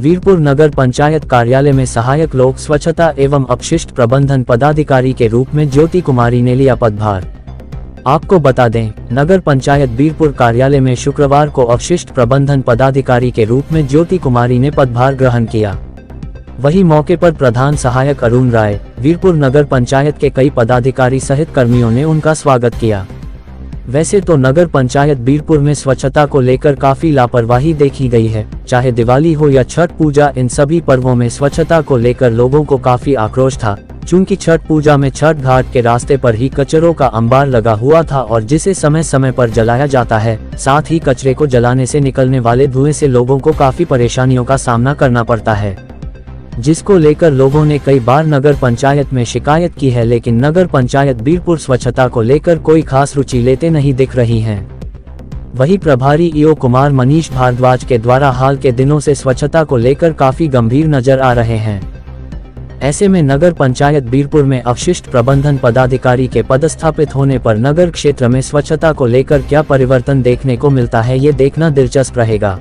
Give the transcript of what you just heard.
वीरपुर नगर पंचायत कार्यालय में सहायक लोक स्वच्छता एवं अपशिष्ट प्रबंधन पदाधिकारी के रूप में ज्योति कुमारी ने लिया पदभार। आपको बता दें, नगर पंचायत बीरपुर कार्यालय में शुक्रवार को अपशिष्ट प्रबंधन पदाधिकारी के रूप में ज्योति कुमारी ने पदभार ग्रहण किया। वही मौके पर प्रधान सहायक अरुण राय, वीरपुर नगर पंचायत के कई पदाधिकारी सहित कर्मियों ने उनका स्वागत किया। वैसे तो नगर पंचायत बीरपुर में स्वच्छता को लेकर काफ़ी लापरवाही देखी गई है। चाहे दिवाली हो या छठ पूजा, इन सभी पर्वों में स्वच्छता को लेकर लोगों को काफ़ी आक्रोश था। चूँकि छठ पूजा में छठ घाट के रास्ते पर ही कचरों का अंबार लगा हुआ था और जिसे समय समय पर जलाया जाता है, साथ ही कचरे को जलाने से निकलने वाले धुएँ से लोगों को काफ़ी परेशानियों का सामना करना पड़ता है। जिसको लेकर लोगों ने कई बार नगर पंचायत में शिकायत की है लेकिन नगर पंचायत बीरपुर स्वच्छता को लेकर कोई खास रुचि लेते नहीं दिख रही हैं। वही प्रभारी ईओ कुमार मनीष भारद्वाज के द्वारा हाल के दिनों से स्वच्छता को लेकर काफ़ी गंभीर नज़र आ रहे हैं ऐसे में नगर पंचायत बीरपुर में अवशिष्ट प्रबंधन पदाधिकारी के पदस्थापित होने पर नगर क्षेत्र में स्वच्छता को लेकर क्या परिवर्तन देखने को मिलता है ये देखना दिलचस्प रहेगा